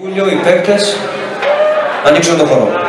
Βούλιο, οι παίκτες, ανοίξουν το χώρο.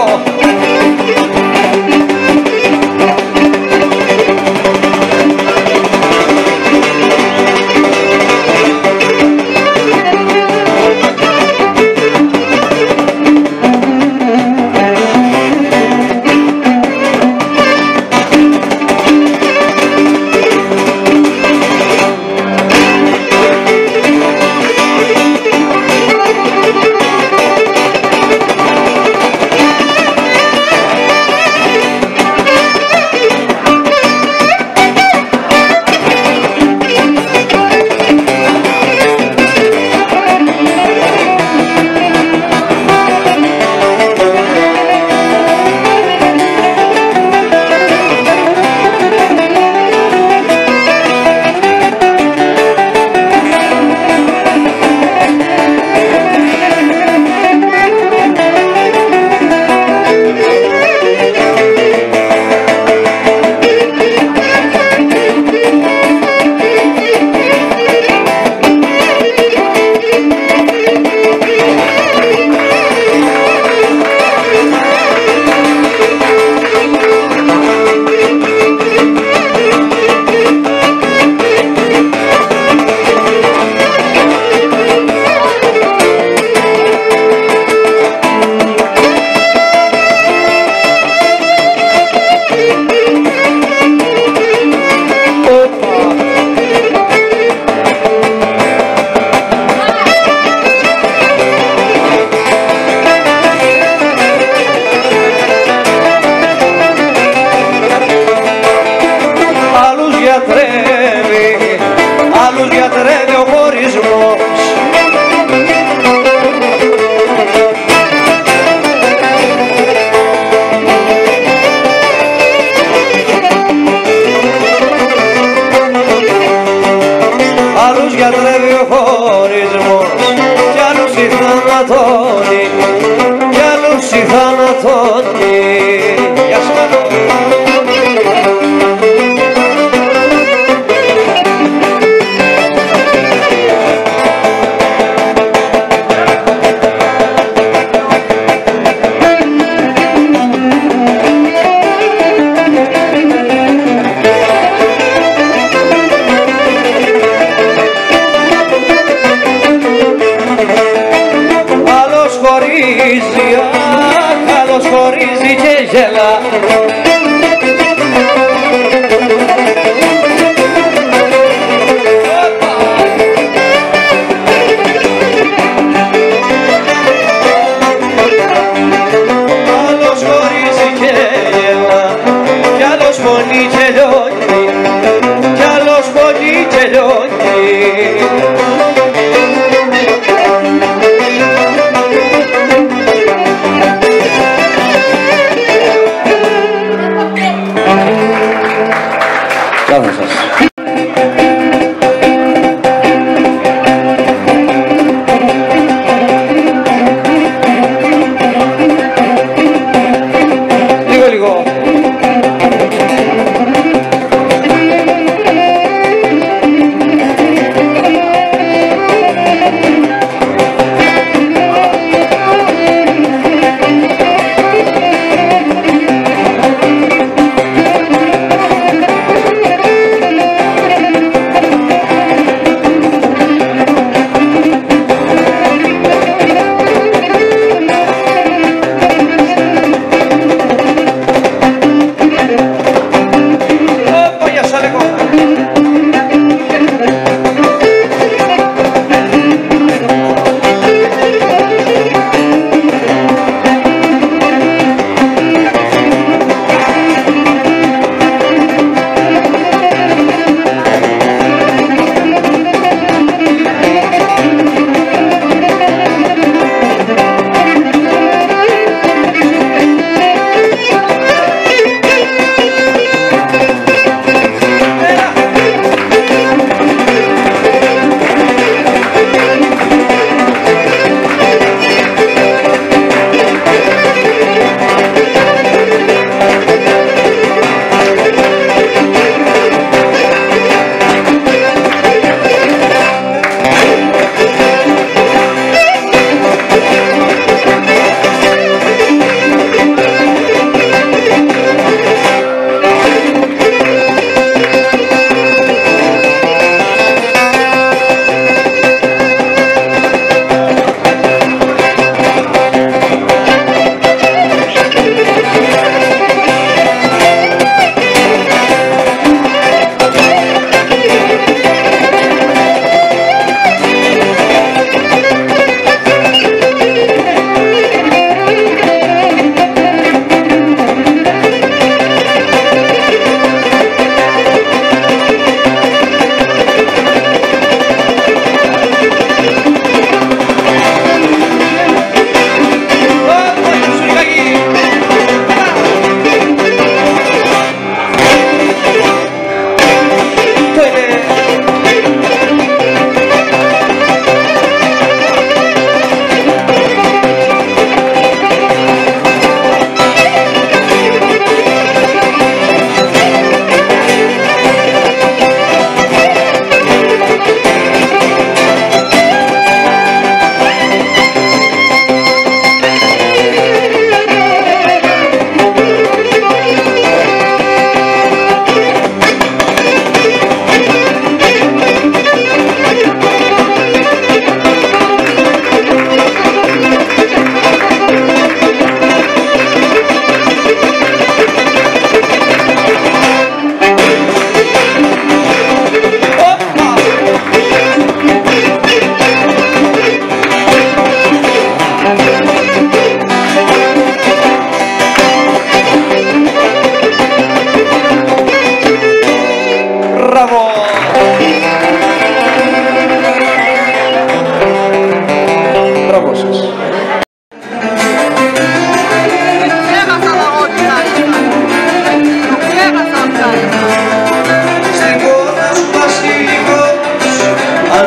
어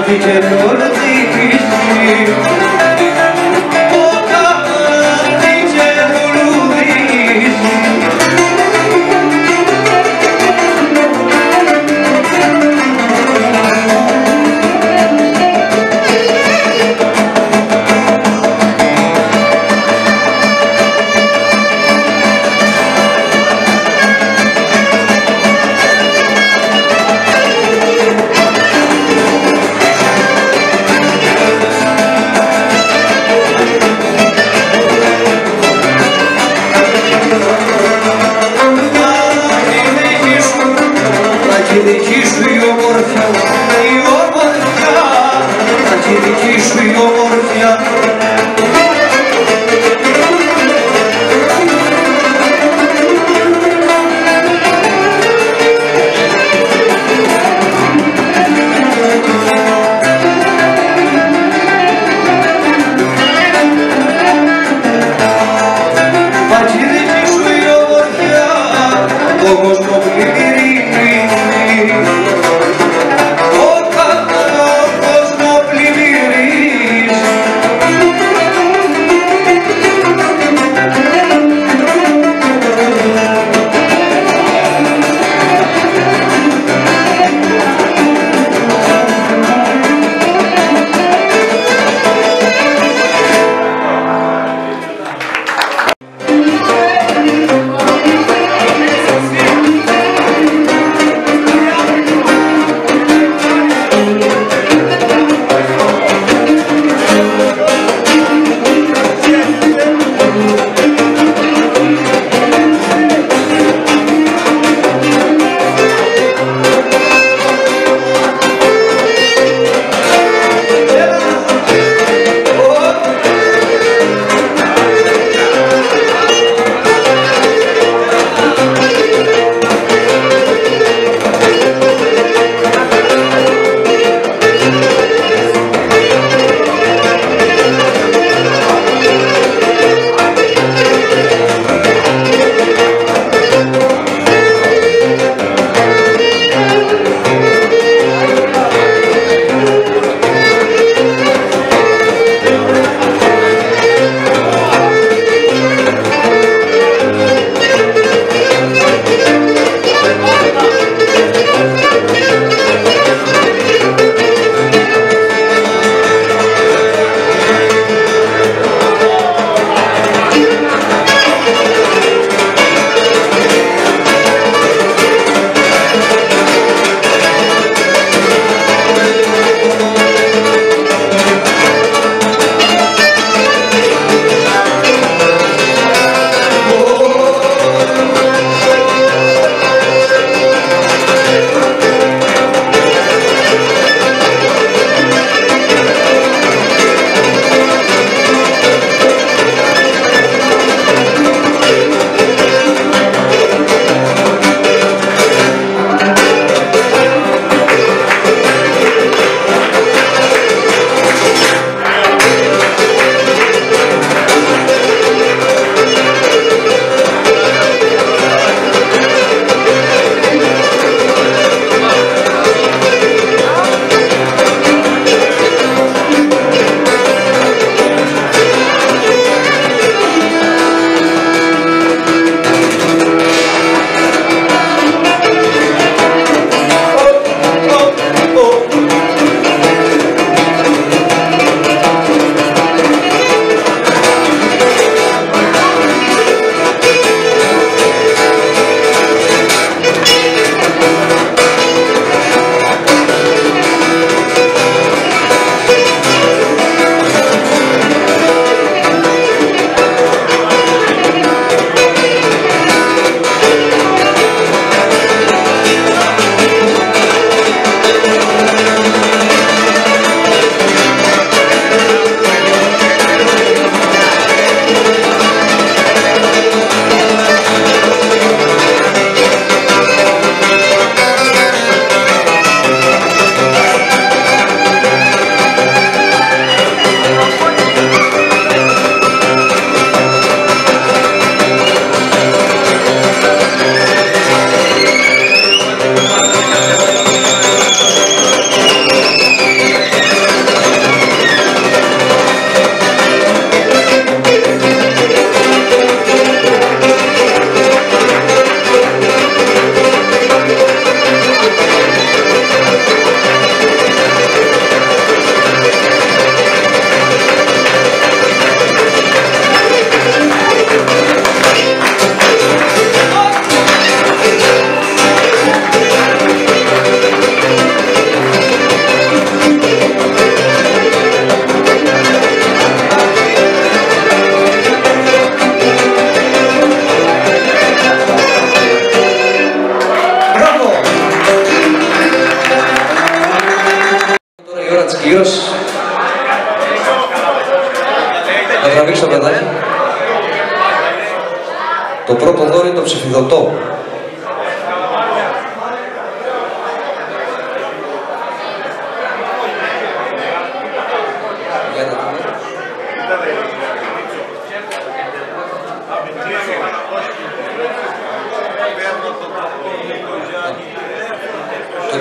I'll be there for the almost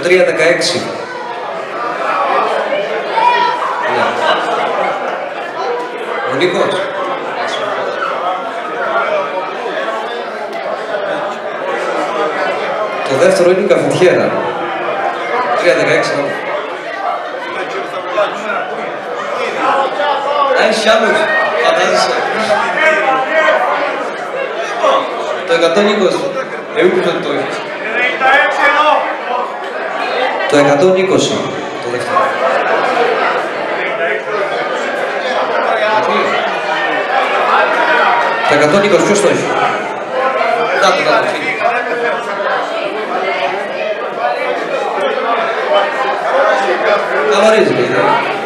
316. Ναι. Ο Νίκος. Το δεύτερο είναι η καφετιέρα. 316. ναι. Α, έχει άλλους. Φαντάζεσαι. Το 120. Εγώ που δεν το έχεις. Το 120. Το δεύτερο. Το 120 ποιος το έχει; Να το, να το. φύγει. Καλωρίζει, λέει. ναι.